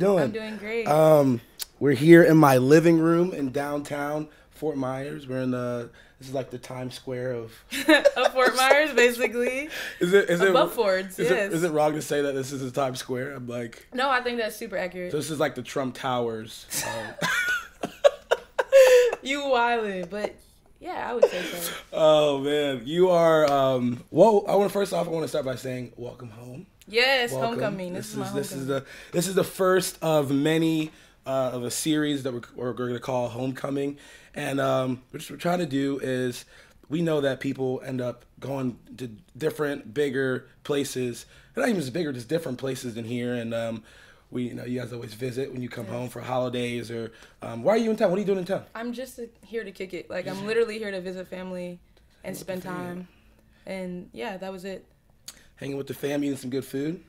doing? How you doing? I'm doing great. Um, we're here in my living room in downtown Fort Myers. We're in the this is like the Times Square of. of Fort Myers, basically. Is it is it Above Fords, Is, yes. it, is it wrong to say that this is the Times Square? I'm like, No, I think that's super accurate. this is like the Trump Towers. Um, you wildin', but yeah, I would say so. oh man, you are. Um, whoa! I want to first off, I want to start by saying welcome home. Yes, Welcome. homecoming. This, is my this homecoming. is the this is the first of many uh, of a series that we're, we're going to call homecoming, and um, what we're trying to do is we know that people end up going to different, bigger places, not even just bigger, just different places than here, and um, we you know you guys always visit when you come home for holidays or um, why are you in town? What are you doing in town? I'm just uh, here to kick it. Like I'm literally here to visit family and spend time. And yeah, that was it. Hanging with the fam, eating some good food.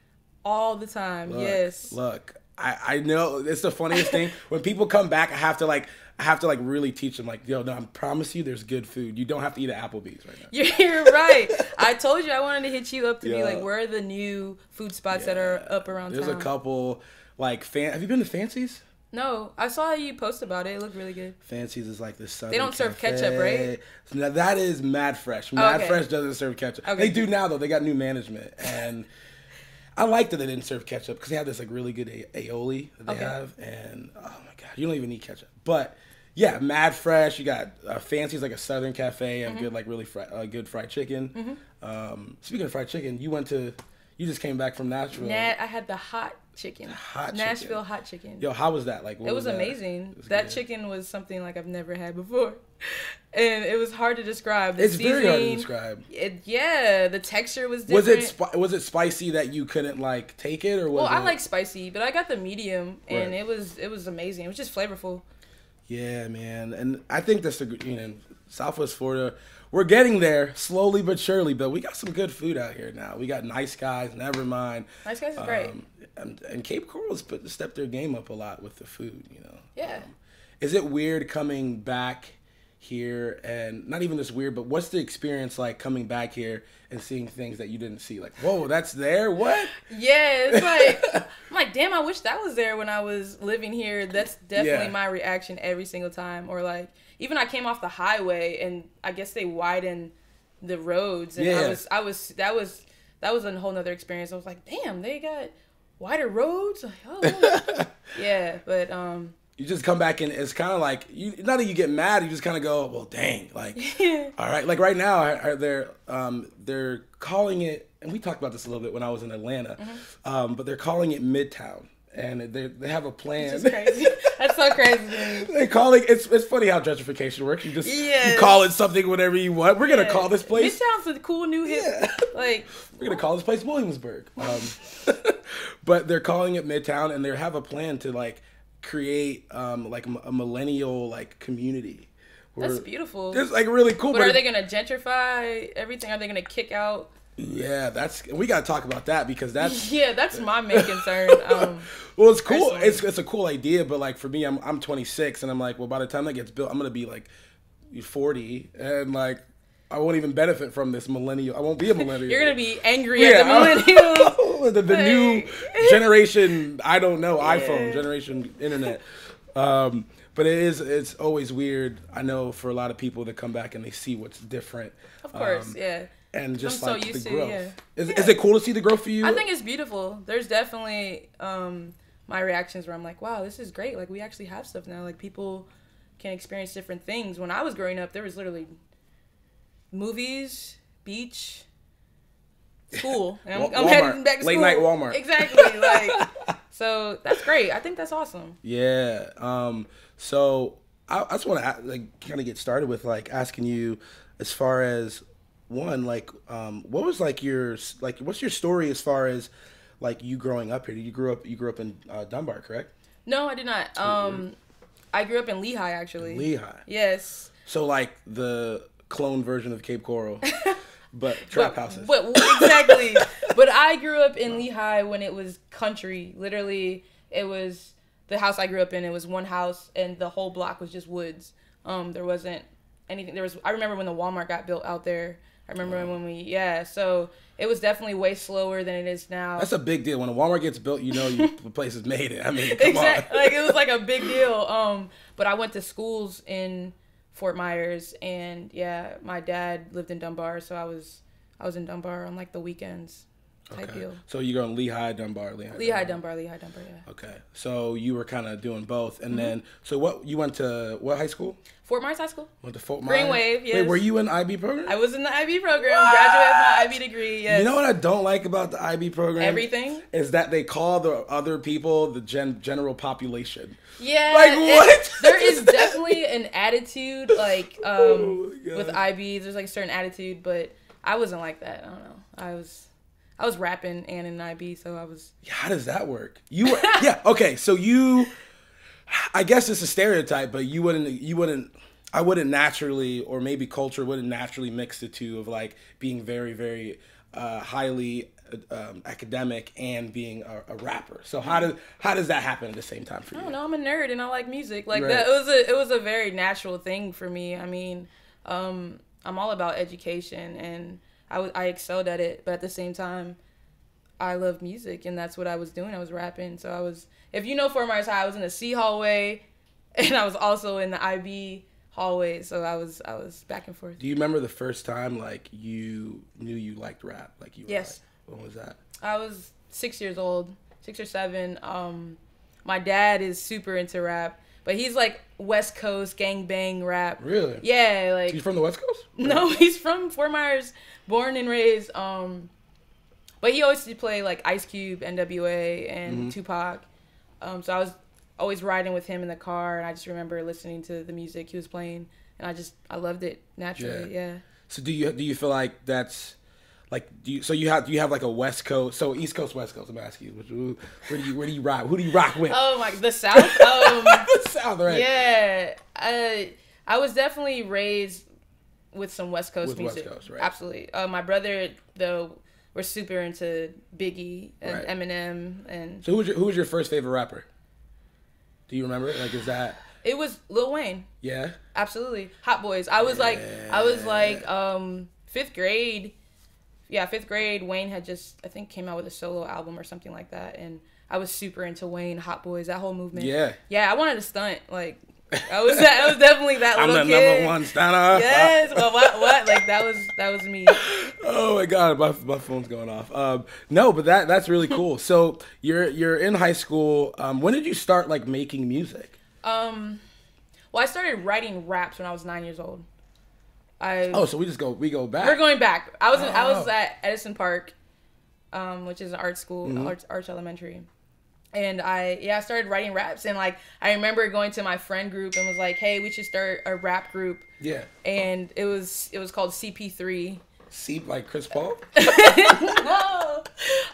All the time. Look, yes. Look, I, I know it's the funniest thing. When people come back, I have to like I have to like really teach them like, yo, no, I promise you there's good food. You don't have to eat at Applebee's right now. You're right. I told you I wanted to hit you up to be like, where are the new food spots that are up around There's town? a couple like fan have you been to Fancy's? No, I saw you post about it. It looked really good. Fancies is like this. Southern they don't serve ketchup, right? Now that is Mad Fresh. Mad okay. Fresh doesn't serve ketchup. Okay. They do now though. They got new management, and I like that they didn't serve ketchup because they have this like really good a- aioli that they Okay. have, and oh my god, you don't even need ketchup. But yeah, Mad Fresh. You got uh, Fancy's like a Southern cafe. Mm-hmm. Good like really fri- uh, good fried chicken. Um, speaking of fried chicken, you went to you just came back from Nashville. Nat, I had the hot chicken. hot Nashville chicken. hot chicken. Yo, how was that? Like, what it was, that? amazing. It was that good. chicken was something like I've never had before, and it was hard to describe. The It's very hard to describe. It, yeah, the texture was different. Was it was it spicy that you couldn't like take it or was well, I like spicy, but I got the medium, and Right. it was it was amazing. It was just flavorful. Yeah, man, and I think that's the you know Southwest Florida. We're getting there slowly but surely, but we got some good food out here now. We got nice guys, never mind. Nice Guys is great. Um, and, and Cape Coral's put stepped their game up a lot with the food. You know, Yeah. is it weird coming back here and not even this weird, but what's the experience like coming back here and seeing things that you didn't see? Like, whoa, that's there. What? Yeah, it's like I'm like, damn, I wish that was there when I was living here. That's definitely Yeah. my reaction every single time. Or like even I came off the highway and I guess they widened the roads and I was I was that was that was a whole nother experience. I was like, damn, they got wider roads. Like, oh yeah, but um you just come back and it's kind of like you not that you get mad you just kind of go well dang like all right like right now I- they're um they're calling it and we talked about this a little bit when i was in atlanta Mm-hmm. um but they're calling it midtown and they they have a plan it's crazy. That's so crazy. they call it it's it's funny how gentrification works you just Yes. you call it something whatever you want we're gonna Yeah. call this place Midtown's a cool new hip. Yeah. Like we're gonna call this place Williamsburg. Um, but they're calling it Midtown, and they have a plan to like create um, like a millennial like community. that's beautiful. It's like really cool. But are it- they gonna gentrify everything? Are they gonna kick out? Yeah, that's we gotta talk about that because that's Yeah, that's my main concern. Um, well, it's cool. Personally. It's it's a cool idea, but like for me, I'm I'm 26, and I'm like, well, by the time that gets built, I'm gonna be like 40, and like I won't even benefit from this millennial. I won't be a millennial. you're gonna be angry Yeah, at the millennials. the, the new generation i don't know iphone generation internet um but it is it's always weird i know for a lot of people that come back and they see what's different Of course, um, yeah. and just I'm so like used the to, growth yeah. Is, Yeah. is it cool to see the growth for you I think it's beautiful. There's definitely um, my reactions where I'm like, wow, this is great. Like we actually have stuff now. Like people can experience different things. When I was growing up, there was literally movies, beach, school. And I'm, I'm heading back to Late school. night Walmart. Exactly. Like so that's great. I think that's awesome. Yeah. Um. So I, I just want to like kind of get started with like asking you, as far as one, like, um, what was like your like, what's your story as far as like you growing up here? You grew up you grew up in uh, Dunbar, correct? No, I did not. Um, I grew up in Lehigh actually. Lehigh. Yes. So like the clone version of Cape Coral, but trap but, houses. But exactly. but I grew up in Lehigh when it was country. Literally, it was the house I grew up in. It was one house, and the whole block was just woods. Um, there wasn't anything. There was. I remember when the Walmart got built out there. I remember when we yeah. So it was definitely way slower than it is now. That's a big deal. When a Walmart gets built, you know you, the place has made it. I mean, come exactly. on. like it was like a big deal. Um, but I went to schools in Fort Myers, and yeah, my dad lived in Dunbar, so I was I was in Dunbar on like the weekends type Okay. deal. So you're going Lehigh, Dunbar, Lehigh. Lehigh Dunbar, Lehigh Dunbar, yeah. Okay. So you were kind of doing both, Mm-hmm. and then so what? You went to what high school? Fort Myers High School. Went to Fort Myers. Green? Wave, Wait, yes. were you in the IB program? I was in the IB program, graduated with my IB degree. Yes. You know what I don't like about the IB program? Everything? is that they call the other people the gen- general population. Yeah. Like, what? there is definitely an attitude like um Oh with IBs. There's like a certain attitude, but I wasn't like that. I don't know. I was I was rapping and in IB, so I was How does that work? You were yeah okay. So you, I guess it's a stereotype, but you wouldn't you wouldn't I wouldn't naturally or maybe culture wouldn't naturally mix the two of like being very very uh, highly um, academic and being a, a rapper. So how does how does that happen at the same time for you? I don't know. I'm a nerd and I like music. Like Right. that. It was a it was a very natural thing for me. I mean, um, I'm all about education and I was I excelled at it, but at the same time, I love music and that's what I was doing. I was rapping. So I was. If you know Fort Myers High, I was in the C hallway, and I was also in the IB hallway. So I was I was back and forth. Do you remember the first time like you knew you liked rap? Like you were Yes. like, when was that? I was six years old, six or seven. Um, my dad is super into rap, but he's like West Coast gang bang rap. Really? Yeah, like You from the West Coast? no, he's from Fort Myers, born and raised. Um, but he always used to play like Ice Cube, NWA, and Mm-hmm. Tupac. Um, so I was always riding with him in the car, and I just remember listening to the music he was playing, and I just I loved it naturally. Yeah. So do you do you feel like that's like do you so you have do you have like a West Coast so East Coast West Coast I'm asking you which, where do you where do you rock who do you rock with? Oh my, the South. Um, the South right? Yeah, I I was definitely raised with some West Coast With West music. Coast, right. Absolutely. Uh, my brother though we're super into Biggie and Right. Eminem, and So who was your who was your first favorite rapper? Do you remember? Like is that it was Lil Wayne. yeah? Absolutely, Hot Boys. I was like, I was like, um, fifth grade. Yeah, fifth grade. Wayne had just, I think, came out with a solo album or something like that, and I was super into Wayne, Hot Boys, that whole movement. Yeah. Yeah, I wanted to stunt. Like, I was, that. I was definitely that I'm little the kid. number one stunner. Yes. Well, what? What? Like that was that was me. Oh my god, my, my phone's going off. Um, no, but that that's really cool. So you're you're in high school. Um, when did you start like making music? Um, well, I started writing raps when I was nine years old. I Oh, so we just go we go back. we're going back. I was in, I was Oh. at Edison Park, um, which is an art school, Mm-hmm. Arch, Arch Elementary, and I yeah I started writing raps and like I remember going to my friend group and was like, hey, we should start a rap group, yeah. and it was it was called CP3. See, like Chris Paul. no.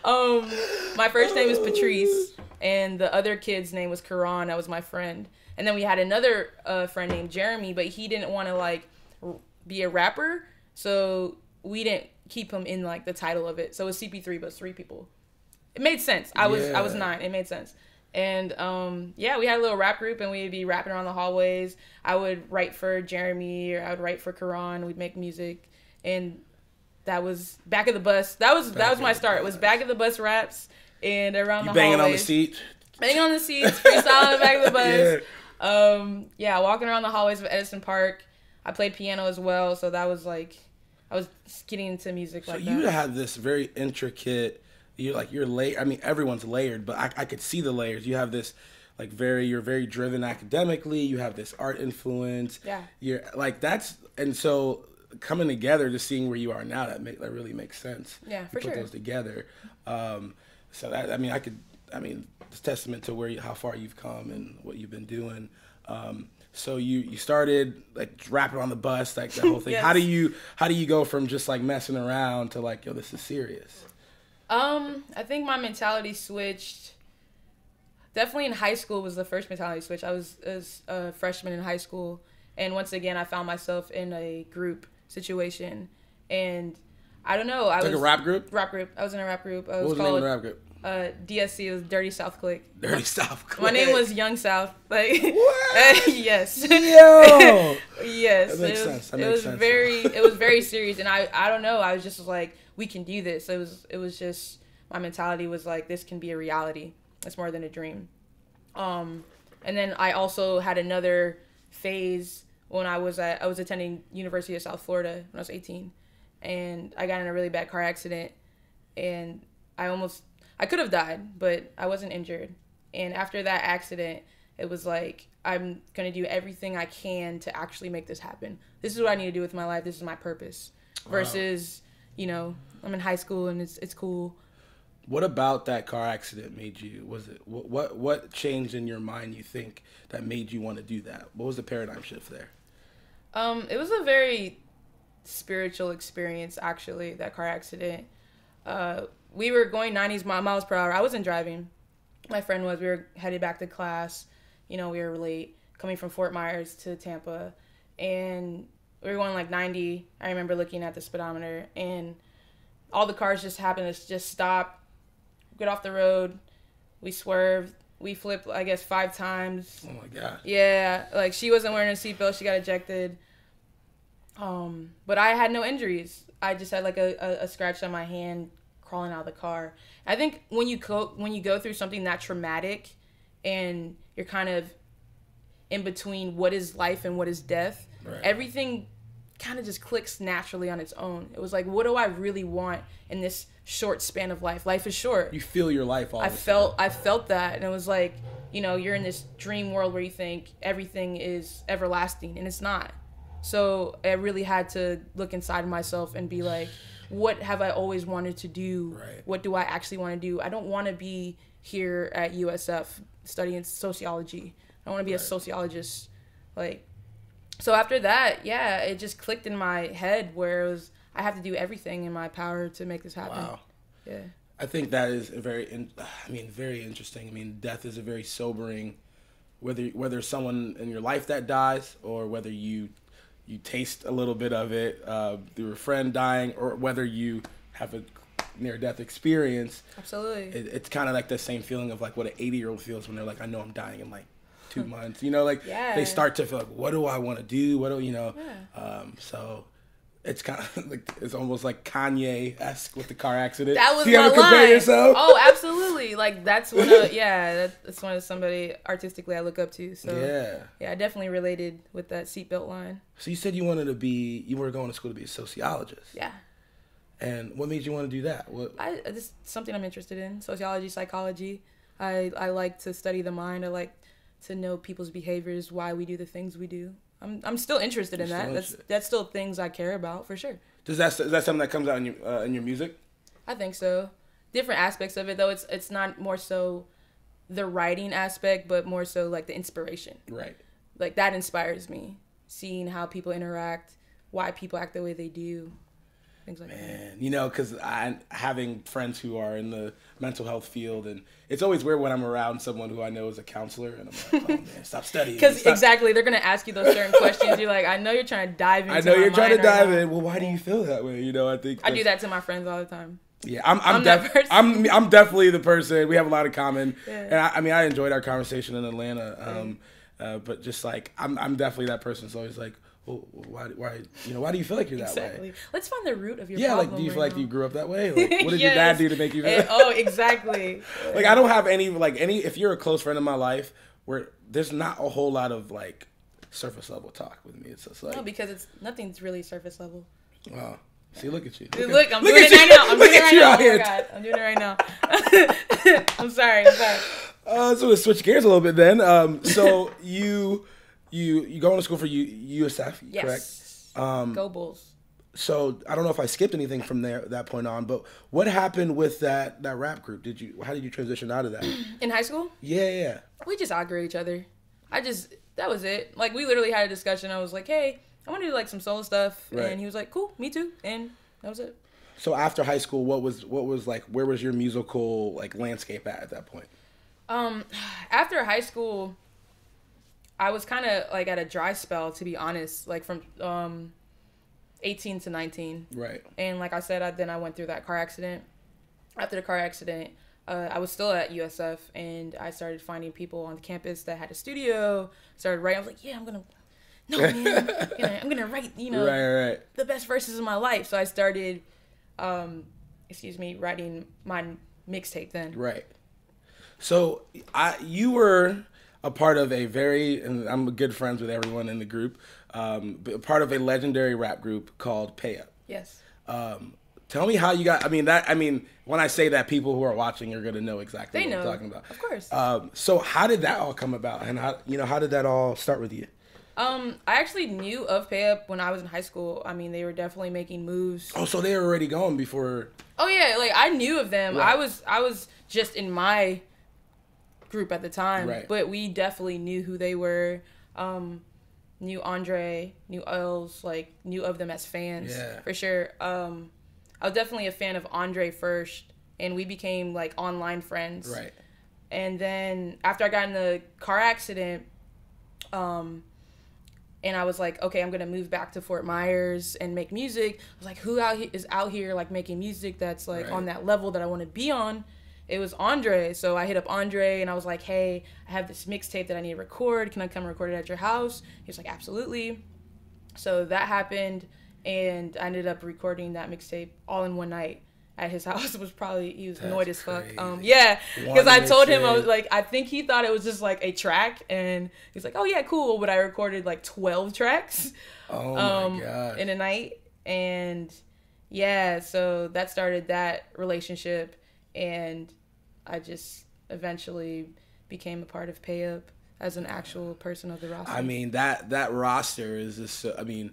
Um, my first name is Patrice, and the other kid's name was Karan. That was my friend. And then we had another uh, friend named Jeremy, but he didn't want to like r- be a rapper, so we didn't keep him in like the title of it. So it was CP3, but it's three people. It made sense. I was I was nine. It made sense. And um, yeah, we had a little rap group, and we'd be rapping around the hallways. I would write for Jeremy, or I would write for Karan. We'd make music, and that was back of the bus. That was that was my start. It was back of the bus raps and around You the banging on the hallways. seat. banging on the seats, freestyle in the back of the bus. Yeah. Um, yeah, walking around the hallways of Edison Park. I played piano as well, so that was like I was getting into music So like you that. have this very intricate. You're like you're late. I mean, everyone's layered, but I, I could see the layers. You have this like very. You're very driven academically. You have this art influence. Yeah. You're like that's and so coming together, just seeing where you are now, that make that really makes sense. Yeah, You for put sure. those together. Um, so that I mean, I could. I mean, it's testament to where you, how far you've come and what you've been doing. Um, so you you started like rapping on the bus, like that whole thing. How do you how do you go from just like messing around to like yo, this is serious? Um, I think my mentality switched. Definitely in high school was the first mentality switch. I was, was a freshman in high school, and once again, I found myself in a group situation, and I don't know. I Like was a rap group. rap group. I was in a rap group. I What was the name of the rap group? Uh, DSC was Dirty South Click. Dirty South. Click. My name was Young South. Like What? yes. Yo. yes. That makes it was, sense. That it makes was sense. very it was very serious and I I don't know, I was just like we can do this. It was it was just my mentality was like this can be a reality. It's more than a dream. Um and then I also had another phase when I was at I was attending University of South Florida when I was 18 and I got in a really bad car accident and I almost I could have died, but I wasn't injured. And after that accident, it was like I'm going to do everything I can to actually make this happen. This is what I need to do with my life. This is my purpose. Versus, you know, I'm in high school and it's it's cool. What about that car accident made you? Was it what what what changed in your mind? You think that made you want to do that? What was the paradigm shift there? Um, it was a very spiritual experience, actually. That car accident. Uh, we were going 90s miles per hour. I wasn't driving. My friend was. We were headed back to class. You know, we were late coming from Fort Myers to Tampa, and we were going like 90. I remember looking at the speedometer, and all the cars just happened to just stop, get off the road. We swerved. We flipped, I guess, five times. Oh my god. Yeah, like she wasn't wearing a seatbelt. She got ejected. Um, but I had no injuries. I just had like a, a, a scratch on my hand crawling out of the car. I think when you go when you go through something that traumatic, and you're kind of in between what is life and what is death, Right. everything kind of just clicks naturally on its own. It was like, what do I really want in this short span of life? Life is short. You feel your life all. I felt I felt that and it was like, you know, you're in this dream world where you think everything is everlasting and it's not. So I really had to look inside of myself and be like, what have I always wanted to do? Right. What do I actually want to do? I don't want to be here at USF studying sociology. I want to be a sociologist. Like so after that, yeah, it just clicked in my head where it was I have to do everything in my power to make this happen. Wow. Yeah. I think that is a very, in, I mean, very interesting. I mean, death is a very sobering, whether whether someone in your life that dies or whether you you taste a little bit of it uh, through a friend dying or whether you have a near death experience. Absolutely. It, it's kind of like the same feeling of like what an 80 year old feels when they're like, I know I'm dying in like two months. You know, like Yeah. they start to feel like, what do I want to do? What do you know? Yeah. Um, so. It's kind of like it's almost like Kanye esque with the car accident. That was Do you my ever compare line. yourself? Oh, absolutely. Like that's one of yeah, that- that's one of somebody artistically I look up to. So Yeah. yeah, I definitely related with that seatbelt line. So you said you wanted to be, you were going to school to be a sociologist. Yeah, And what made you want to do that? What? I uh, it's something I'm interested in. Sociology, psychology. I I like to study the mind. I like to know people's behaviors, why we do the things we do. I'm I'm still interested in You're that. still That's interested. that's still things I care about for sure. Does that is that something that comes out in your uh, in your music? I think so. Different aspects of it though. It's it's not more so the writing aspect, but more so like the inspiration. Right. like that inspires me seeing how people interact why people act the way they do things like that And you know, because I having friends who are in the mental health field, and it's always weird when I'm around someone who I know is a counselor, and I'm like, oh man, stop studying. because exactly they're gonna ask you those certain questions you're like i know you're trying to dive into I know you're trying to right dive now." in. Well, why do you feel that way? You know, I think i do that to my friends all the time Yeah, I'm. I'm, I'm def- I'm. I'm definitely the person. We have a lot in common, Yeah. and I, I mean, I enjoyed our conversation in Atlanta. Um, uh, but just like I'm, I'm definitely that person. It's always like, well, why, why, you know, why do you feel like you're that exactly way? let's find the root of your Yeah, problem like, do you right feel like now. you grew up that way? Like, what did your dad do to make you feel? Eh, oh exactly like, I don't have any like any. If you're a close friend of my life, where there's not a whole lot of like surface level talk with me. It's just like, no because it's nothing's really surface level wow. See, look at you. At- look, I'm look doing it right you. now. I'm Look doing it right you now. Oh my god, I'm doing it right now. I'm sorry. I'm sorry. Uh, so let's switch gears a little bit then. Um, so you you you going to school for U, USF, correct? Yes. Um, Go Bulls. So I don't know if I skipped anything from there that point on, but what happened with that that rap group? Did you how did you transition out of that? In high school, yeah, yeah. we just outgrew each other. I just that was it. Like we literally had a discussion. I was like, "Hey, I want to do like some solo stuff," Right. and he was like, "Cool, me too." And that was it. So after high school, what was what was like where was your musical like landscape at at that point? Um, after high school, I was kind of like at a dry spell, to be honest. Like from um, eighteen to nineteen. Right. and like I said, I, then I went through that car accident. After the car accident, uh, I was still at USF, and I started finding people on the campus that had a studio. Started writing. I was like, yeah, I'm gonna. No man, I'm gonna, I'm gonna write. You know, right, right. the best verses of my life. So I started, um, excuse me, writing my mixtape then. Right. So I you were a part of a very and I'm good friends with everyone in the group. Um, but part of a legendary rap group called Pay Up. Yes. Um, tell me how you got. I mean that. I mean when I say that, people who are watching are gonna know exactly They what know. I'm talking about. Of course. Um, so how did that all come about, and how you know how did that all start with you? Um, I actually knew of Pay Up when I was in high school. I mean, they were definitely making moves. Oh, so they were already going before. Oh yeah, like I knew of them. Right. I was I was just in my group at the time, Right. but we definitely knew who they were. Um, knew Andre, knew Els, like knew of them as fans Yeah. for sure. Um, I was definitely a fan of Andre first, and we became like online friends. Right. And then after I got in the car accident, um, and I was like, okay, I'm gonna move back to Fort Myers and make music. I was like, who out here is out here like making music that's like Right. on that level that I want to be on? It was Andre, so I hit up Andre and I was like, hey, I have this mixtape that I need to record. Can I come record it at your house? He was like, absolutely. So that happened, and I ended up recording that mixtape all in one night at his house. It was probably he was annoyed as fuck. Um, yeah, because I told him I was like, I think he thought it was just like a track, and he's like, oh yeah, cool. But I recorded like twelve tracks Oh um, in a night, and yeah, so that started that relationship, and I just eventually became a part of Pay Up as an actual person of the roster. I mean that that roster is just. I mean,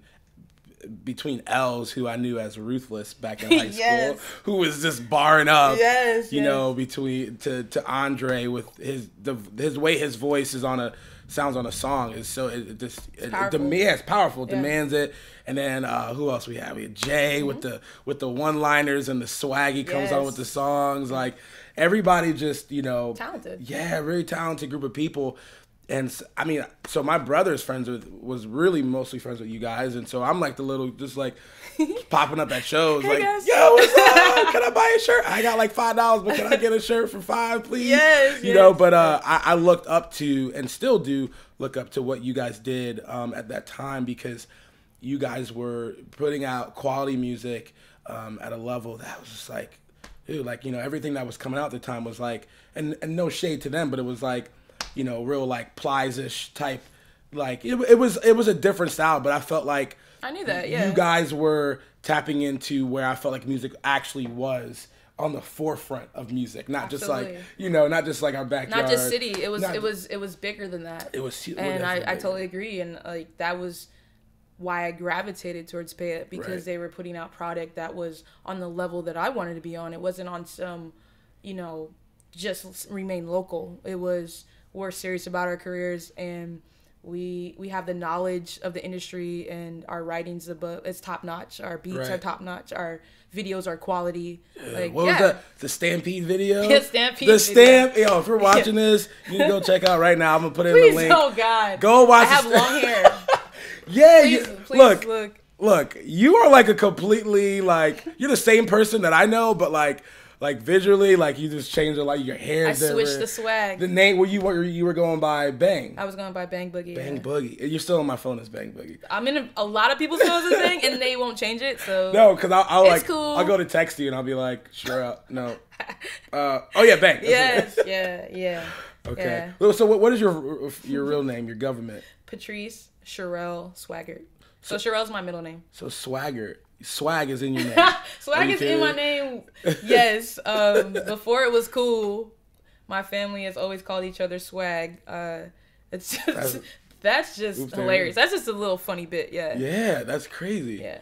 between Els, who I knew as ruthless back in high Yes. school, who was just barring up. Yes, You yes. know, between to to Andre with his the his way his voice is on a sounds on a song is so it, it just it, it, powerful. yeah, it's powerful. Yeah. Mm-hmm. Demands it. And then uh, who else we have? We had Jay with the with the one liners and the swag he comes on with the songs. Like everybody just you know Talented. yeah, very talented group of people. And I mean, so my brother's friends with was really mostly friends with you guys, and so I'm like the little, just like popping up at shows, like, guys. yo, what's up? Can I buy a shirt? I got like five dollars, but can I get a shirt for five, please? Yes, you know. But uh, I, I looked up to and still do look up to what you guys did um, at that time because you guys were putting out quality music um, at a level that was just like, dude, like you know everything that was coming out at the time was like, and and no shade to them, but it was like, you know, real like plies-ish type, like it, it was it was a different style, but I felt like I knew that. Yeah, you guys were tapping into where I felt like music actually was on the forefront of music, not just like you know, not just like our backyard, not just city. It was not- it was it was bigger than that. It was and I, I totally agree. And like that was why I gravitated towards Pay Up because Right. they were putting out product that was on the level that I wanted to be on. It wasn't on some, you know, just remain local. It was we're serious about our careers and we we have the knowledge of the industry and our writings above it's top notch. Our beats are top notch. Our videos are quality. Like What yeah. was that? The Stampede video? Yeah, Stampede The stamp. Yo, if you're watching this, you can go check out right now. I'm gonna put it in the link. oh God. Go watch I have the long hair. Yeah, Please, you, please look, look. look. You are like a completely like you're the same person that I know, but like like visually, like you just changed a lot. Your hair. I switched different. the swag. The name where you were you were going by Bang. I was going by Bang Boogie. Bang yeah. Boogie. You're still on my phone as Bang Boogie. I'm in a, a lot of people's phones and thing, and they won't change it. So No, because I'll, I'll like cool. I'll go to text you and I'll be like, sure, uh, no. Uh, oh yeah, Bang. That's it. yes, yeah, yeah. Okay. Yeah. So what, what is your your real name? Your government? Patrice Cherele Swygert. So Cherele's my middle name. So Swagger. Swag is in your name. Swag you is in my name. Yes. Um, before it was cool, my family has always called each other swag. Uh, it's just, That's- that's, just Oops, hilarious. That's just a little funny bit. Yeah. yeah, that's crazy. Yeah.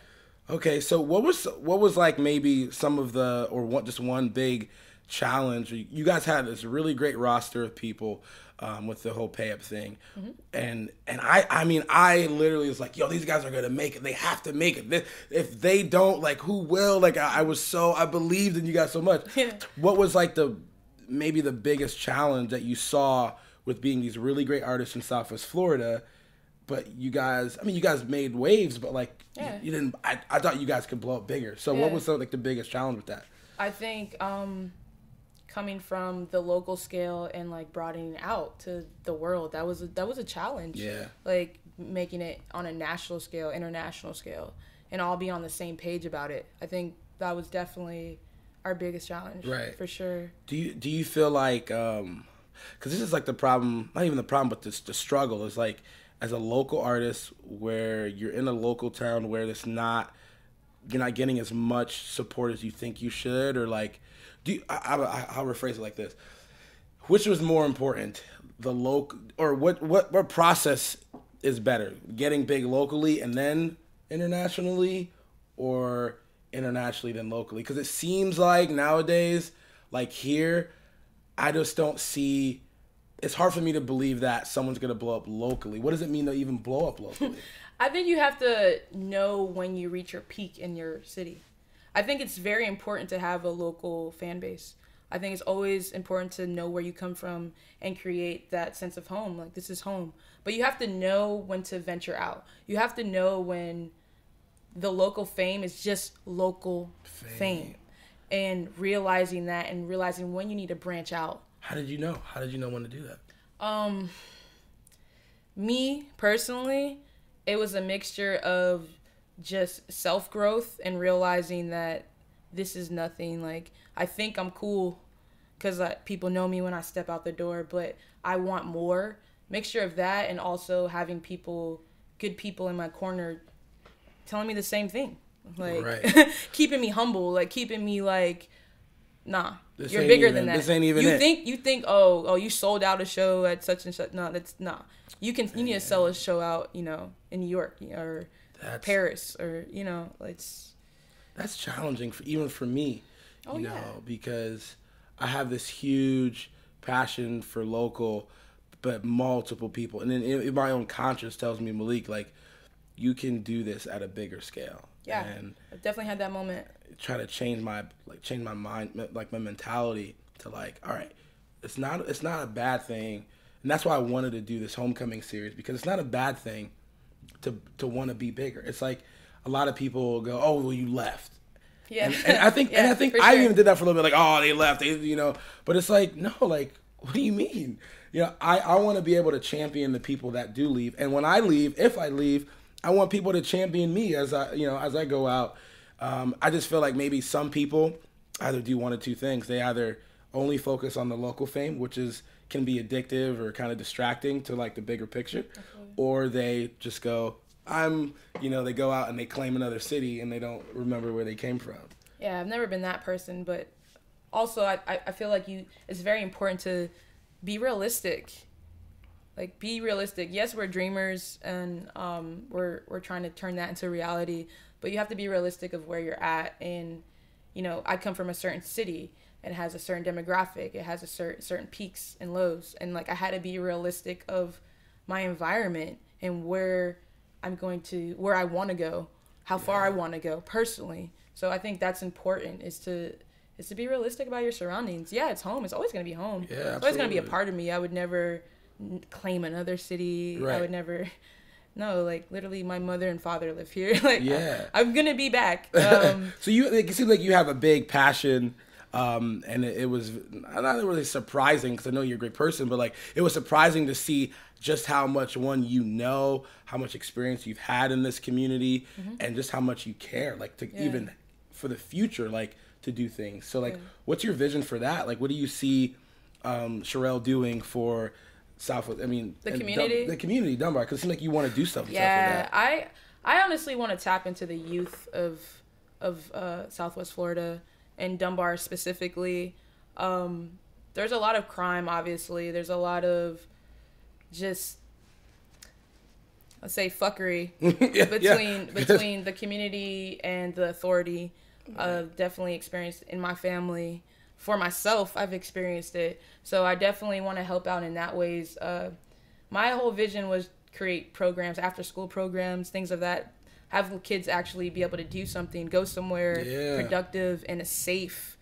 Okay, so what was what was like maybe some of the or what just one big challenge? You guys had this really great roster of people um, with the whole pay up thing, Mm-hmm. and and I I mean I literally was like, yo, these guys are gonna make it. They have to make it. If they don't, like, who will? Like, I, I was so I believed in you guys so much. What was like the maybe the biggest challenge that you saw with being these really great artists in Southwest Florida? But you guys, I mean, you guys made waves, but like you- Yeah. you, didn't. I, I thought you guys could blow up bigger. So what was the, like the biggest challenge with that? I think um, coming from the local scale and like broadening out to the world. That was a, that was a challenge. Yeah. Like making it on a national scale, international scale, and all be on the same page about it. I think that was definitely our biggest challenge. Right. For sure. Do you do you feel like um because this is like the problem not even the problem but this the struggle is like as a local artist where you're in a local town where it's not you're not getting as much support as you think you should or like do you, I, I, I'll rephrase it like this. Which was more important the local or what what what process is better? Getting big locally and then internationally or internationally than locally? Because it seems like nowadays like here i just don't see it's hard for me to believe that someone's gonna blow up locally. What does it mean to even blow up locally? I think you have to know when you reach your peak in your city. I think it's very important to have a local fan base. I think it's always important to know where you come from and create that sense of home. Like this is home. But you have to know when to venture out. You have to know when the local fame is just local fame. Fame. And realizing that and realizing when you need to branch out. how did you know how did you know when to do that Um, me personally, it was a mixture of just self growth and realizing that this is nothing. Like I think I'm cool because people know me when I step out the door, but I want more. Mixture of that and also having people, good people in my corner, telling me the same thing. Like Right. keeping me humble, like keeping me like, nah, This you're bigger even- than that. this ain't even you it. think you think oh oh you sold out a show at such and such. No, that's nah. You can you need to sell a show out, you know, in New York or that's Paris or you know, it's that's challenging for even for me Oh, you yeah. know because i have this huge passion for local but multiple people and then in, in my own conscience tells me malik like you can do this at a bigger scale yeah. and I've definitely had that moment. try to change my like change my mind like my mentality to like all right it's not it's not a bad thing and that's why i wanted to do this homecoming series because it's not a bad thing to to want to be bigger it's like a lot of people go oh well you left Yeah. and, and I think and I think I sure. even did that for a little bit, like, oh, they left, they, you know. But it's like, no, like, what do you mean? You know, I I want to be able to champion the people that do leave, and when I leave, if I leave, I want people to champion me as I, you know, as I go out. Um, I just feel like maybe some people either do one of two things. They either only focus on the local fame, which is can be addictive or kind of distracting to like the bigger picture, or they just go, I'm, you know, they go out and they claim another city and they don't remember where they came from. Yeah, I've never been that person, but also I, I, feel like you it's very important to be realistic. Like be realistic. Yes, we're dreamers and um we're we're trying to turn that into reality, but you have to be realistic of where you're at and you know, I come from a certain city it has a certain demographic, it has a certain certain peaks and lows and like I had to be realistic of my environment and where I'm going to where I want to go, how far I want to go personally. So I think that's important is to is to be realistic about your surroundings. Yeah, it's home. It's always going to be home. Yeah, it's always going to be a part of me. I would never claim another city. right. I would never No, like literally my mother and father live here. like Yeah. I, am going to be back. Um so you it seems like you have a big passion um, and it, it was not really surprising because I know you're a great person, but like it was surprising to see just how much one you know, how much experience you've had in this community, and just how much you care, like to. Yeah. even for the future, like to do things. So like, Yeah. what's your vision for that? Like, what do you see um, Cherele doing for Southwest? I mean, The community? Dun- the community, Dunbar, because it seems like you want to do stuff yeah, that. I I honestly want to tap into the youth of of uh, Southwest Florida and Dunbar specifically. Um, there's a lot of crime, obviously. There's a lot of just let's say fuckery Yeah, between yeah. between the community and the authority. Uh, definitely experienced in my family. For myself, I've experienced it, so I definitely want to help out in that ways. Uh, my whole vision was create programs, after school programs, things of that. Have kids actually be able to do something, go somewhere Yeah. productive and safe,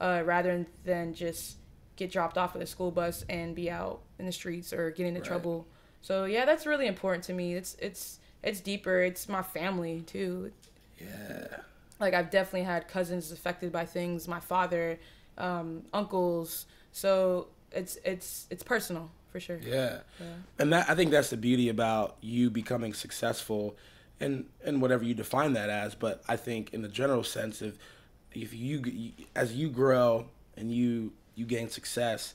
uh, rather than just get dropped off with a school bus and be out in the streets or get into Right. trouble. So yeah, that's really important to me. It's it's it's deeper. It's my family too. Yeah. Like I've definitely had cousins affected by things. My father, um, uncles. So it's it's it's personal for sure. Yeah. Yeah. And that I think that's the beauty about you becoming successful and and whatever you define that as, but I think in the general sense if if you as you grow and you you gain success,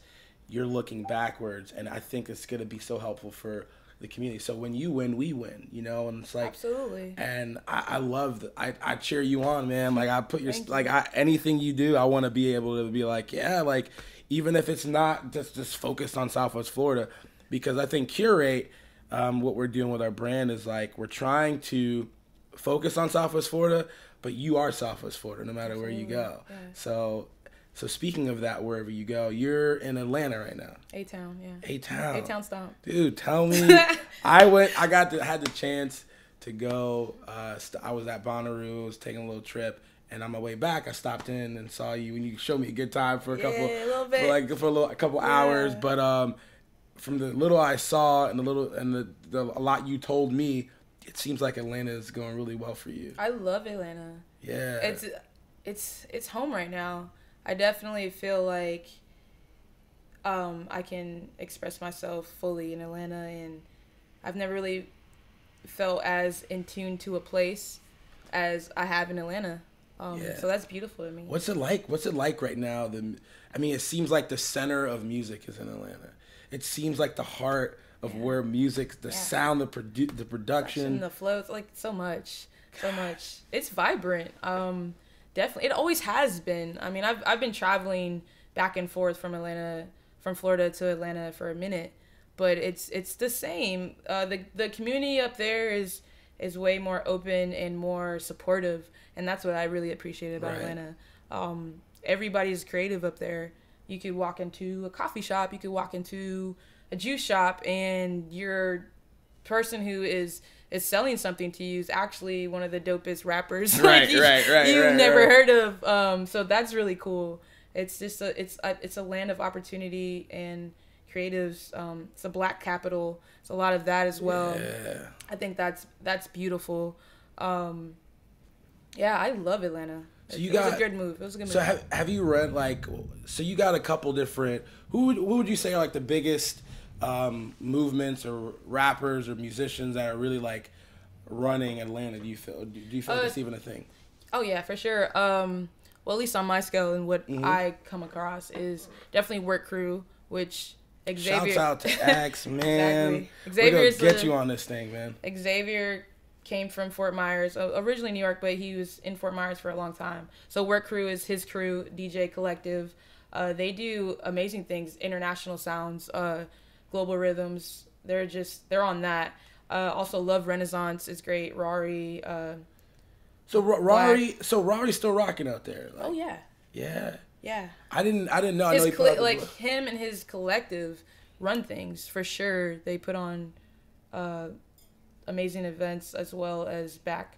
you're looking backwards and I think it's going to be so helpful for the community. So when you win, we win, you know, and it's like Absolutely. and I, I love I, I cheer you on, man. Like I put your Thank you. like I, anything you do, I want to be able to be like, yeah, like even if it's not just just focused on Southwest Florida, because I think curate, um, what we're doing with our brand is like we're trying to focus on Southwest Florida, but you are Southwest Florida no matter where you go. Yeah. So, so speaking of that, wherever you go, you're in Atlanta right now, A Town, yeah. A town. A Town Stomp. Dude, tell me. I went. I got to had the chance to go. Uh, st- I was at Bonnaroo, was taking a little trip, and on my way back, I stopped in and saw you, and you showed me a good time for a couple, Yeah, a little bit. for like for a, little, a couple hours. But um, from the little I saw and the little and the, the a lot you told me, it seems like Atlanta is going really well for you. I love Atlanta. Yeah. It's it's it's home right now. I definitely feel like um, I can express myself fully in Atlanta, and I've never really felt as in tune to a place as I have in Atlanta. Um, Yeah. So that's beautiful to me. What's it like? What's it like right now? The, I mean, it seems like the center of music is in Atlanta. It seems like the heart of where music, the Yeah. sound, the produ- the production. the flow it's like so much so much it's vibrant um definitely it always has been i mean i've, I've been traveling back and forth from atlanta from florida to atlanta for a minute but it's it's the same uh the the community up there is is way more open and more supportive and that's what i really appreciate about Right. atlanta um everybody's creative up there you could walk into a coffee shop you could walk into a juice shop and your person who is is selling something to you is actually one of the dopest rappers. Right, like you, right, right, you've right, never right. heard of. Um so that's really cool. It's just a it's a, it's a land of opportunity and creatives. Um it's a black capital. It's a lot of that as well. Yeah. i think that's that's beautiful. Um yeah i love atlanta So you it was got- a good move it was a good So move have, have you read like so you got a couple different who would, who would you say are like the biggest um, movements or rappers or musicians that are really like running Atlanta? Do you feel do you feel like Uh, that's even a thing? Oh yeah, for sure. Um, well, at least on my scale and what Mm-hmm. I come across is definitely work crew, which Xavier. Shouts out to X man. Exactly. We're gonna get you on this thing, man. Xavier came from Fort Myers, originally New York, but he was in Fort Myers for a long time. So Work Crew is his crew, DJ Collective. Uh, they do amazing things, international sounds, uh, global rhythms. They're just they're on that. Uh, also, Love Renaissance is great. Rory. Uh, So Ra- Rari, so Rari's still rocking out there. Like, oh yeah, yeah. yeah. I didn't I didn't know. I know his he put colle- out the- like him and his collective run things for sure. They put on uh, amazing events as well as back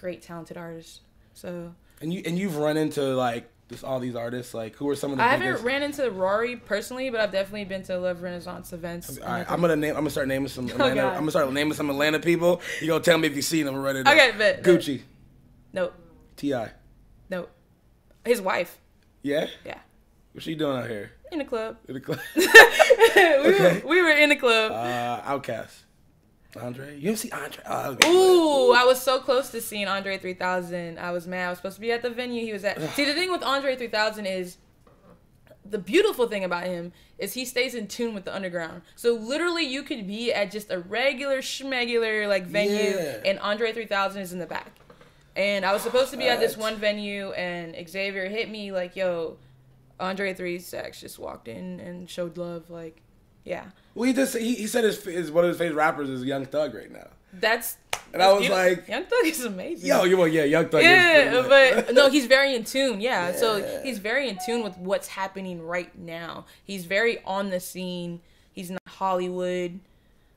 great talented artists. So and you and you've run into like just all these artists. Like who are some of the I biggest? haven't ran into Rory personally, but I've definitely been to Love Renaissance events. All right, I'm gonna name. I'm gonna start naming some Atlanta. Oh, I'm gonna start naming some Atlanta people. You gonna tell me if you seen them already? Okay, bet. Gucci, Nope, T.I. nope. His wife, Yeah. yeah, What's she doing out here? in the club. In the club? we, Okay. were, we were in the club. uh, OutKast. Andre. You ever see Andre? Oh, okay. Ooh, I was so close to seeing Andre 3000. I was mad. I was supposed to be at the venue he was at. See, the thing with Andre 3000 is the beautiful thing about him is he stays in tune with the underground. So literally, you could be at just a regular schmegular like venue, Yeah. and Andre 3000 is in the back. And I was supposed to be at this one venue, and Xavier hit me like, "Yo, Andre Three Stacks just walked in and showed love." Like, yeah, Well, he just he, he said his, his one of his favorite rappers is Young Thug right now. that's. And I was beautiful. like- Young Thug is amazing. Yo, you well, yeah, Young Thug. yeah, but no, he's very in tune. Yeah. so he's very in tune with what's happening right now. He's very on the scene. He's not Hollywood,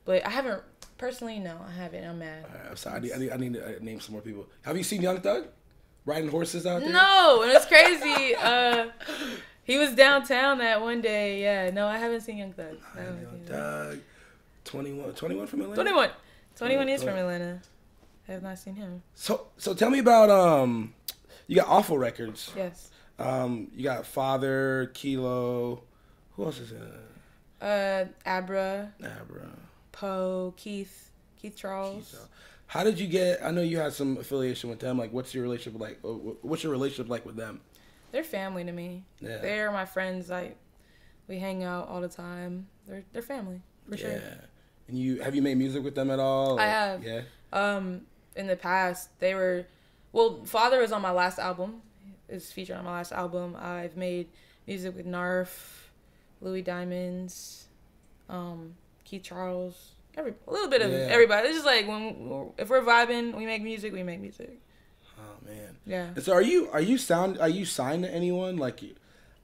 but I haven't personally. No, I haven't. I'm mad. Alright, I'm sorry. I need, I need, I need to uh, name some more people. Have you seen Young Thug riding horses out there? No, and it's crazy. uh, he was downtown that one day. Yeah. No, I haven't seen Young Thug. I haven't Young seen. Thug. 21, 21 from Atlanta. 21. 21 is from. Atlanta. I have not seen him. So, so tell me about um, you got Awful Records. Yes. Um, you got Father Kilo. Who else is in it? Uh, Abra, Abra. Poe, Keith, Keith Charles. So, how did you get? I know you had some affiliation with them. Like, what's your relationship like? uh, What's your relationship like with them? They're family to me. Yeah. They're my friends. Like, we hang out all the time. They're they're family for sure. Yeah. And you have you made music with them at all? I Or- have. Yeah. Um, in the past, they were, well, Father was on my last album. Is featured on my last album. I've made music with Narf, Louis Diamonds, um, Keith Charles, every a little bit of Yeah. everybody. It's just like when if we're vibing, we make music. We make music. Oh man. Yeah. And so are you are you sound are you signed to anyone? Like, you-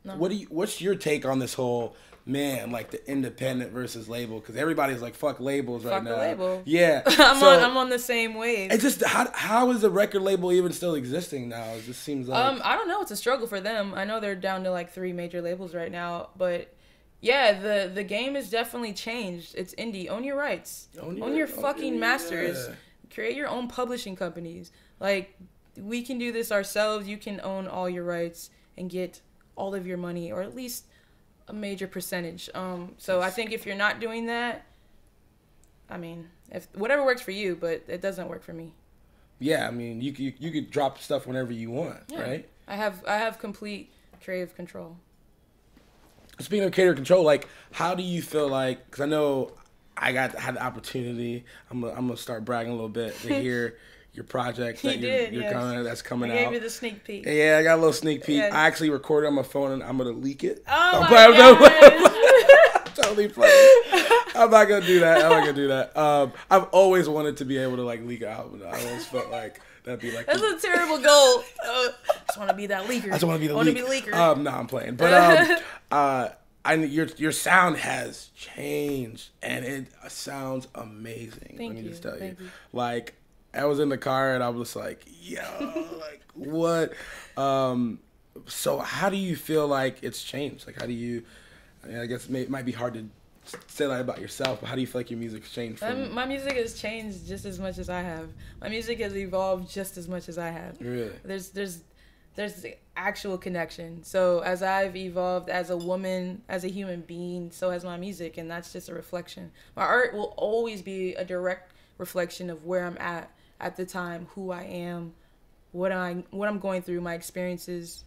No. what do you? What's your take on this whole? Man, like the independent versus label, because everybody's like fuck labels right Fuck the now. label. Yeah, I'm So, on I'm on the same wave. It just how how is a record label even still existing now? It just seems like Um, I don't know. It's a struggle for them. I know they're down to like three major labels right now, but yeah, the the game has definitely changed. It's indie. Own your rights. Own Own your- your, own fucking your- masters. yeah. Create your own publishing companies. Like we can do this ourselves. You can own all your rights and get all of your money, or at least a major percentage. Um, so I think if you're not doing that, I mean, if whatever works for you, but it doesn't work for me. yeah. I mean, you you, you could drop stuff whenever you want, Yeah. right? I have I have complete creative control. Speaking of creative control, like how do you feel like? Because I know I got had the opportunity. I'm gonna, I'm gonna start bragging a little bit to hear your project that you're, did, you're yes. coming that's I coming gave out. you the sneak peek. yeah, I got a little sneak peek. I actually recorded on my phone and I'm gonna leak it. Oh I'm my I'm God. totally playing. I'm not gonna do that. I'm not gonna do that. Um, I've always wanted to be able to like leak an album. I always felt like that'd be like. That's a terrible goal. Uh, just want to be that leaker. I just want to be the I wanna leak. be leaker. Um, no, I'm playing. But um, uh, I your your sound has changed and it sounds amazing. Thank let me you, just tell you. you. Like I was in the car and I was like, yo, like what? Um, so how do you feel like it's changed? Like how do you? I, mean, I guess it, may, it might be hard to say that about yourself, but how do you feel like your music's changed? Um, my music has changed just as much as I have. My music has evolved just as much as I have. really? There's there's there's the actual connection. So as I've evolved as a woman, as a human being, so has my music, and that's just a reflection. My art will always be a direct reflection of where I'm at at the time, who I am, what I what I'm going through, my experiences.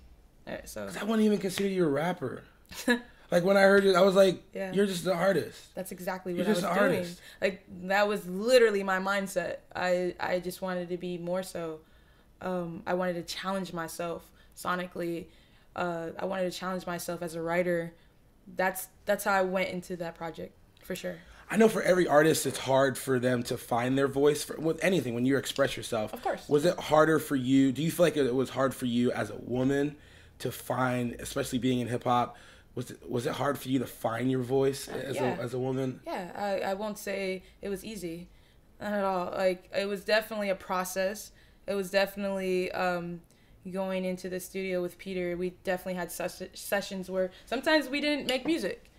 Uh, So I wouldn't even consider you a rapper. like when I heard it, I was like, Yeah. you're just an artist. That's exactly You're what I was just an doing. artist. Like that was literally my mindset. I I just wanted to be more so. Um, I wanted to challenge myself sonically. Uh, I wanted to challenge myself as a writer. That's that's how I went into that project for sure. I know for every artist, it's hard for them to find their voice for, with anything when you express yourself. Of course. Was it harder for you? Do you feel like it was hard for you as a woman to find, especially being in hip hop? Was it was it hard for you to find your voice as yeah. a as a woman? Yeah, I, I won't say it was easy, not at all. Like it was definitely a process. It was definitely um, going into the studio with Peter. We definitely had ses- sessions where sometimes we didn't make music.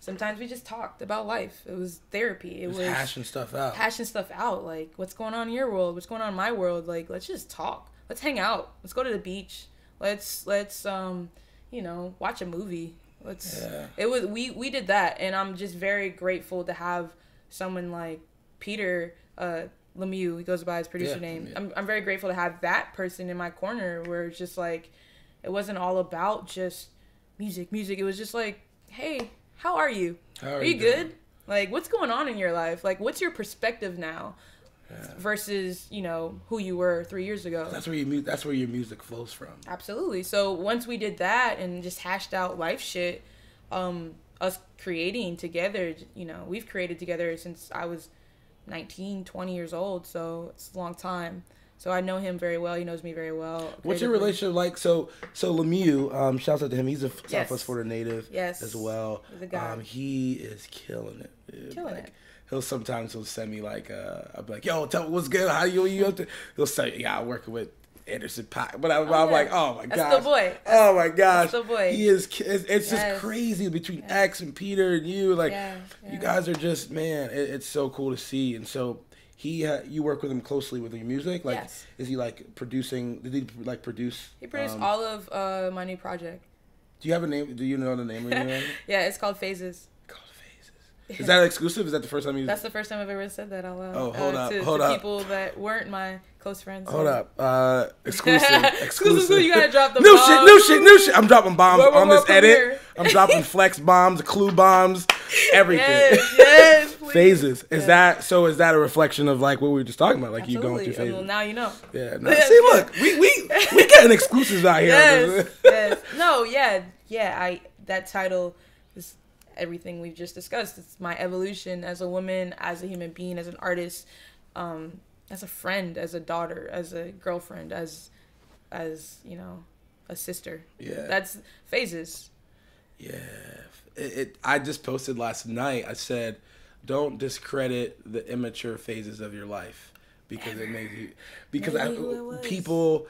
Sometimes we just talked about life. It was therapy. It Just was hashing stuff out. hashing stuff out. Like what's going on in your world? What's going on in my world? Like let's just talk. Let's hang out. Let's go to the beach. Let's let's um you know watch a movie. Let's Yeah. it was we we did that and i'm just very grateful to have someone like peter uh lemieux he goes by his producer Yeah, name yeah. I'm, I'm very grateful to have that person in my corner where it's just like it wasn't all about just music music it was just like hey how are you How are, are you you good like what's going on in your life like what's your perspective now versus you know who you were three years ago That's where your mu- that's where your music flows from. Absolutely. So once we did that and just hashed out life shit, um, us creating together, you know, we've created together since I was 19, 20 years old. So it's a long time. So I know him very well. He knows me very well. What's your relationship like? So, so Lemieux, um, shouts out to him. He's a Yes. Southwest Florida native, Yes. as well. He's a guy. Um, he is killing it. dude. Killing Like, it. He'll sometimes he'll send me like, uh, I'll be like, "Yo, tell me what's good. How you you up to?" He'll say, "Yeah, I'm working with Anderson Paak," but I, I'm yeah. like, "Oh my That's gosh, the boy. Oh my gosh, the boy. He is. It's, it's Yes. just crazy between X and Peter and you. Like, Yeah, you guys are just man. It, it's so cool to see. And so he uh, you work with him closely with your music. Like, Yes. is he like producing? Did he like produce? He produced um, all of uh, my new project. Do you have a name? Do you know the name of your name? Yeah, it's called Phases. Called Phases. Is that exclusive? Is that the first time you? That's the first time I've ever said that out loud. Oh, hold uh, up, to, hold to up. people that weren't my close friends. Hold up. Uh, exclusive. Exclusive. You gotta drop the new shit. New shit. New shit. I'm dropping bombs Whoa, whoa, on this edit. here. I'm dropping flex bombs, clue bombs, everything. Yes, yes. Phases. Is Yeah. that so? Is that a reflection of like what we were just talking about? Like you going Absolutely. through phases? Well, now you know. yeah. No, see, look, we we we getting exclusives out here. yes, yes. No, yeah, yeah. I that title is everything we've just discussed. It's my evolution as a woman, as a human being, as an artist, um, as a friend, as a daughter, as a girlfriend, as as you know, a sister. Yeah. That's phases. Yeah, it, it. I just posted last night. I said, "Don't discredit the immature phases of your life because it makes you." Because I, Maybe people,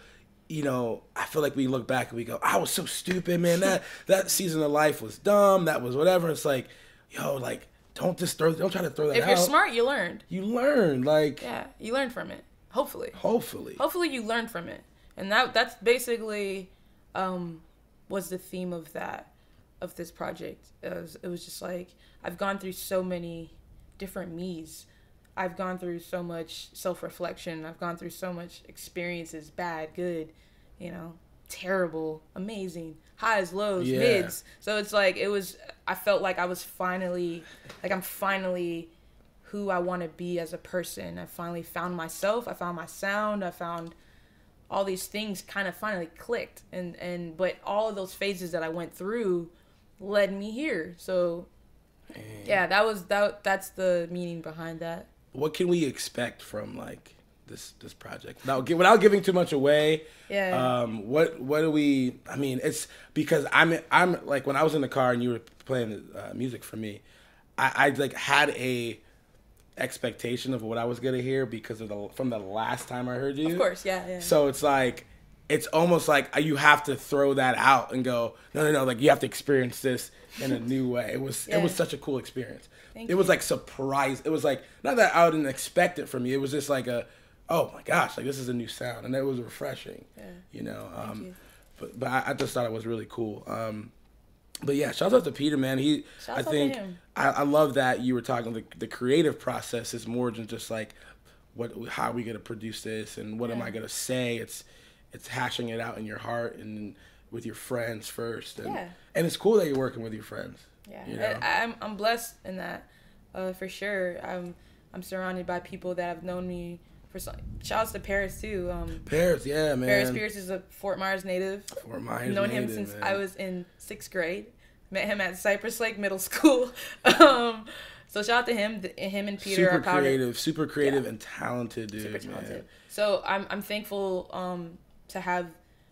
you know, I feel like we look back and we go, "I was so stupid, man. That that season of life was dumb. That was whatever." It's like, yo, like, don't just throw. Don't try to throw that If out. you're smart, you learned. you learned Like, Yeah, you learned from it. Hopefully. hopefully. hopefully you learned from it and that that's basically um was the theme of that of this project it was, it was just like i've gone through so many different me's i've gone through so much self-reflection i've gone through so much experiences bad good you know terrible amazing highs lows Yeah. mids so it's like it was i felt like i was finally like i'm finally who I want to be as a person. I finally found myself. I found my sound. I found all these things kind of finally clicked. And and but all of those phases that I went through led me here. So yeah, that was that. That's the meaning behind that. What can we expect from like this this project? Without, gi- without giving too much away. Yeah. Um, what what do we? I mean, it's because I'm I'm like when I was in the car and you were playing uh, music for me, I, I like had a expectation of what I was gonna hear because of the from the last time I heard you. of course, yeah, yeah. So it's like it's almost like you have to throw that out and go no no no like you have to experience this in a new way. It was it was such a cool experience. Thank it was like surprise. It was like not that I didn't expect it from you. It was just like a oh my gosh like this is a new sound and it was refreshing. Yeah. You know. Um, you. But but I, I just thought it was really cool. Um, but yeah, shout out to Peter, man. He, Shouts I out to think, him. I, I love that you were talking. The, the creative process is more than just like, what, how are we gonna produce this, and what am I gonna say? It's, it's hashing it out in your heart and with your friends first, and Yeah. and it's cool that you're working with your friends. Yeah, you know? I, I'm I'm blessed in that, uh, for sure. I'm I'm surrounded by people that have known me for some. Shouts to Parris too. Um, Parris, yeah, man. Parris Pierce is a Fort Myers native. Fort Myers I've known him since man. I was in sixth grade. Met him at Cypress Lake Middle School. um, so shout out to him. The, him and Peter super are powder, creative, super creative and talented, dude. super man. So I'm I'm thankful um, to have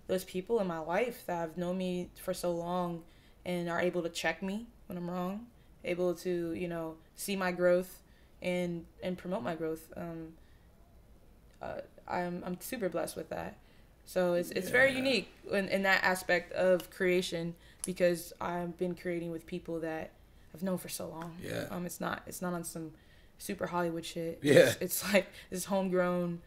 those people in my life that have known me for so long and are able to check me when I'm wrong, able to you know see my growth and and promote my growth. Um, uh, I'm I'm super blessed with that. So it's it's very unique in, in that aspect of creation because I've been creating with people that I've known for so long. Yeah. Um, it's not it's not on some super Hollywood shit. Yeah. It's, it's like this homegrown.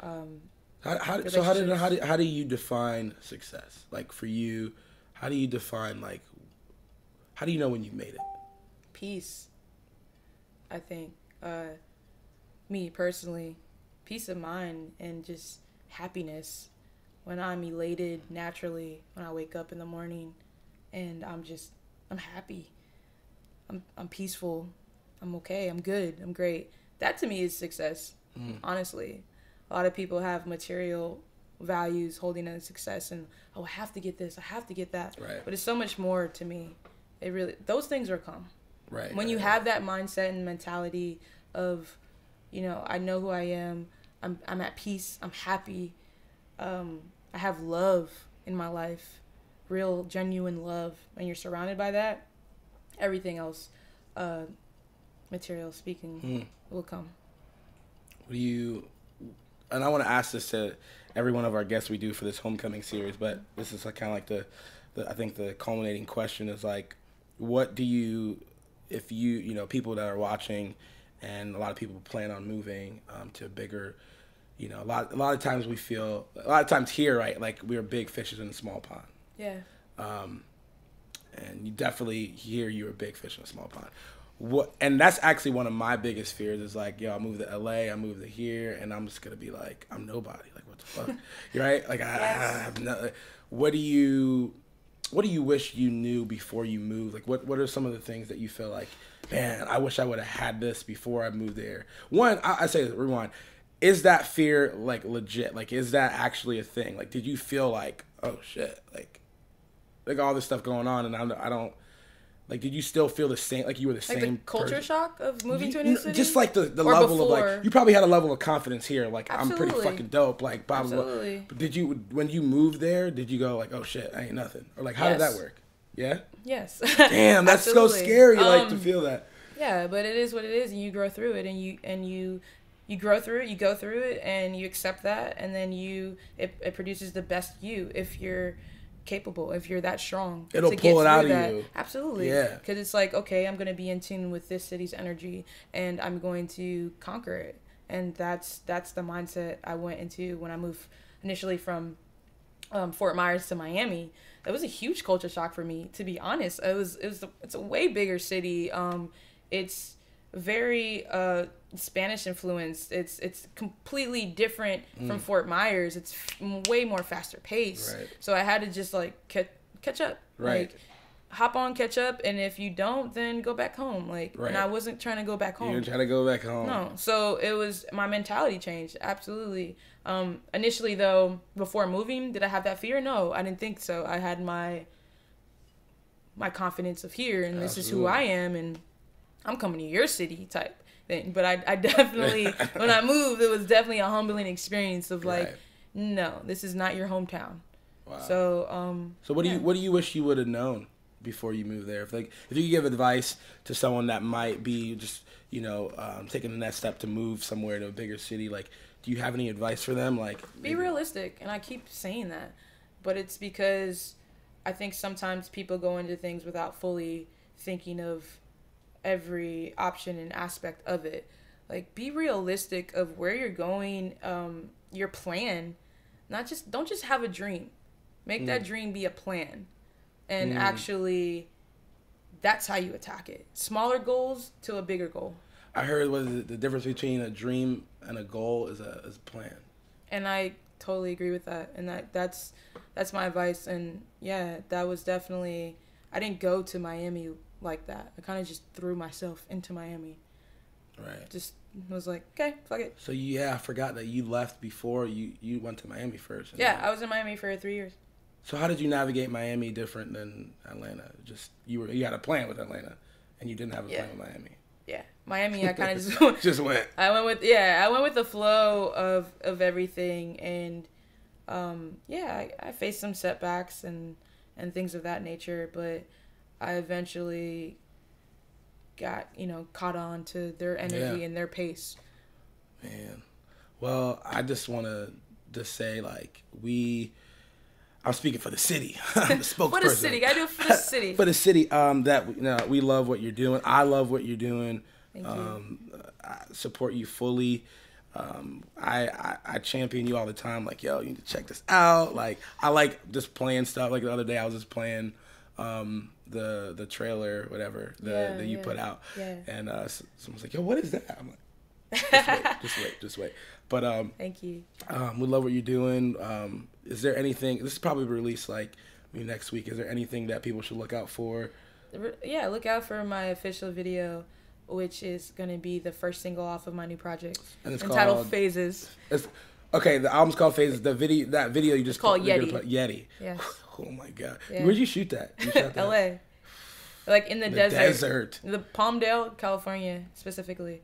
Um, How, how, so how did how do, how do you define success? Like for you, how do you define like how do you know when you made it? peace. I think uh, me personally, peace of mind and just happiness when I'm elated naturally when I wake up in the morning and I'm just I'm happy. I'm I'm peaceful. I'm okay. I'm good. I'm great. That to me is success. Mm. Honestly, a lot of people have material values holding on to success and oh I have to get this. I have to get that. Right. But it's so much more to me. It really those things are come Right. when you right, have that mindset and mentality of you know i know who i am i'm, I'm at peace i'm happy um, i have love in my life real genuine love when you're surrounded by that everything else uh, material speaking Hmm. will come What do you and I want to ask this to every one of our guests we do for this homecoming series, but this is like kind of like the, the I think the culminating question is like, what do you, if you you know people that are watching, and a lot of people plan on moving um, to bigger. You know, a lot a lot of times we feel a lot of times here, right? Like we're big fishes in a small pond. Yeah. Um, and you definitely here you're a big fish in a small pond. What and that's actually one of my biggest fears is like, yo, I move to LA, I move to here, and I'm just gonna be like, I'm nobody. Like, what the fuck? You're right? Like, I, Yes. I have no. What do you, what do you wish you knew before you moved? Like, what what are some of the things that you feel like, man, I wish I would have had this before I moved there. One, I, I say rewind. Is that fear like legit? Like, is that actually a thing? Like, did you feel like, oh shit, like like all this stuff going on, and I don't, I don't like. Did you still feel the same? Like you were the Like same the culture person? shock of moving You- to a new city. Just like the, the Or level of like you probably had a level of confidence here. Like I'm pretty fucking dope. Like blah blah blah. But did you when you moved there? Did you go like oh shit I ain't nothing or like how did that work? Yeah. Yes. Damn, that's so Absolutely. scary. like to Um, feel that. Yeah, but it is what it is, and you grow through it, and you and you you grow through it, you go through it, and you accept that, and then you it, it produces the best you if you're capable, if you're that strong. It'll to pull it out through of that. you. Absolutely. Yeah. Because it's like okay, I'm gonna be in tune with this city's energy, and I'm going to conquer it, and that's that's the mindset I went into when I moved initially from um, Fort Myers to Miami. That was a huge culture shock for me, to be honest. It was it was it's a way bigger city. Um, it's very uh, Spanish influenced. It's it's completely different from Fort Myers. It's f- way more faster paced. Right. So I had to just like catch catch up. Right. Like, hop on, catch up, and if you don't, then go back home. Like, Right. and I wasn't trying to go back home. You're trying to go back home. No. So it was my mentality changed. Absolutely. Um, initially though, before moving, did I have that fear? No, I didn't think so. I had my my confidence of here and this is who I am and I'm coming to your city type thing. But I, I definitely when I moved it was definitely a humbling experience of like, Right. no, this is not your hometown. Wow. So um So what do you what do you wish you would have known before you moved there? If like if you could give advice to someone that might be just you know um, taking the next step to move somewhere to a bigger city, like do you have any advice for them? Like be maybe- realistic and i keep saying that but it's because i think sometimes people go into things without fully thinking of every option and aspect of it like be realistic of where you're going um your plan not just don't just have a dream make that dream be a plan and Mm. actually that's how you attack it smaller goals to a bigger goal I heard what is it, the difference between a dream and a goal is a is a plan. and I totally agree with that. And that that's that's my advice. And yeah, that was definitely. I didn't go to Miami like that. I kind of just threw myself into Miami. Right. Just was like, okay, fuck it. So yeah, I forgot that you left before you you went to Miami first. Yeah, then- I was in Miami for three years. So how did you navigate Miami different than Atlanta? Just you were you had a plan with Atlanta, and you didn't have a Yeah. plan with Miami. Yeah, Miami. I kind of just Just went. I went with yeah, I went with the flow of of everything, and um, yeah, I, I faced some setbacks and and things of that nature, but I eventually got you know caught on to their energy Yeah. and their pace. Man, well, I just want to just say like we. I'm speaking for the city. I'm the spokesperson. For the city, I do it for the city. for the city. Um, that you know, we love what you're doing. I love what you're doing. Thank you. um, I support you fully. Um, I, I I champion you all the time. Like, yo, you need to check this out. Like, I like just playing stuff. Like the other day, I was just playing um, the the trailer, whatever the Yeah, that you yeah, put out, yeah. and uh, someone's like, yo, what is that? I'm like, just wait, just wait, just wait. But um, Thank you. um, we love what you're doing. Um, is there anything? This is probably released like maybe next week. Is there anything that people should look out for? Yeah, look out for my official video, which is gonna be the first single off of my new project, And it's entitled called- Phases. It's, okay, the album's called Phases. The video, that video you just called you're gonna Yeti. put- Yeti. Yes. Oh my god. Yeah. Where'd you shoot that? You shot that? L.A. Like in the, The desert. desert. The Palmdale, California, specifically.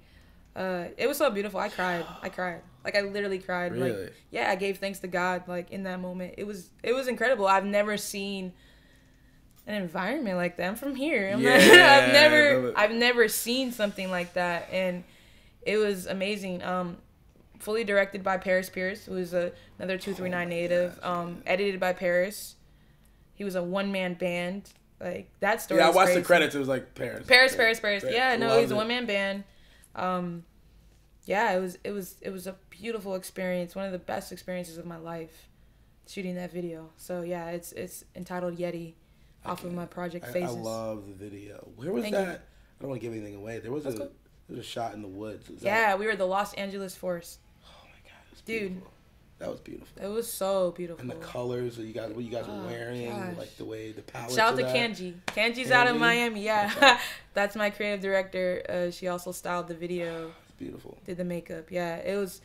Uh, it was so beautiful. I cried. I cried. Like I literally cried. Really? Like yeah, I gave thanks to God. Like in that moment, it was it was incredible. I've never seen an environment like that. I'm from here. I'm Yeah, I've never. I've never seen something like that, and it was amazing. Um, fully directed by Parris Pierce, who is a, another two three nine native. Um, edited by Parris. He was a one man band. Like that story. Yeah, I watched the credits. It was like Parris. Parris, Parris, Parris. Yeah, no, he's a one man band. Um, yeah, it was it was it was a beautiful experience, one of the best experiences of my life, shooting that video. So yeah, it's it's entitled Yeti, off of my project I, I love the video. Where was Thank you. that? I don't want to give anything away. There was a That's cool. there was a shot in the woods. Was that- yeah, we were the Los Angeles Forest. oh my god, it was Dude. beautiful. That was beautiful. It was so beautiful. And the colors that you guys, what you guys Oh, were wearing, gosh. like the way the palette. Shout out to Kanji. Kanji's out of Miami. Yeah, Okay. that's my creative director. Uh, she also styled the video, It's beautiful. did the makeup. Yeah, it was,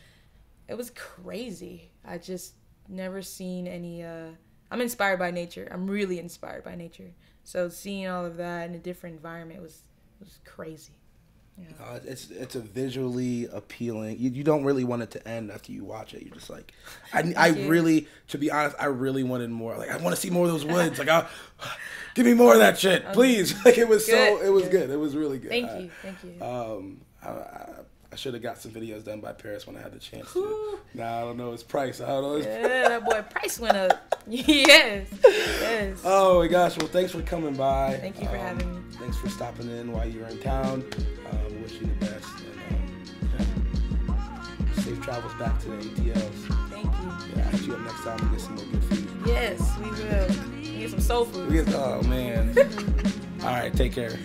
it was crazy. I just never seen any. Uh, I'm inspired by nature. I'm really inspired by nature. So seeing all of that in a different environment was was crazy. Uh, it's it's a visually appealing. You, you don't really want it to end after you watch it. You're just like, I, I really, to be honest, I really wanted more. Like I want to see more of those woods. Like, I, give me more of that shit, please. Like it was so, Um, it was good. good. It was really good. Thank I- you, thank you. Um, I, I, I should have got some videos done by Parris when I had the chance to. Whew. Nah, I don't know his price. I don't know. His yeah, that boy price went up. yes, yes. Oh my gosh! Well, thanks for coming by. Thank you for Um, having me. Thanks for stopping in while you were in town. Um, wish you the best. And, um, yeah. Safe travels back to the ATLs. Thank you. Yeah, I'll hit you up next time and get some more good food. Yes, we will. We get some soul food. We get, oh man. All right, take care.